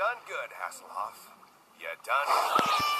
done good, Hasselhoff. You done good.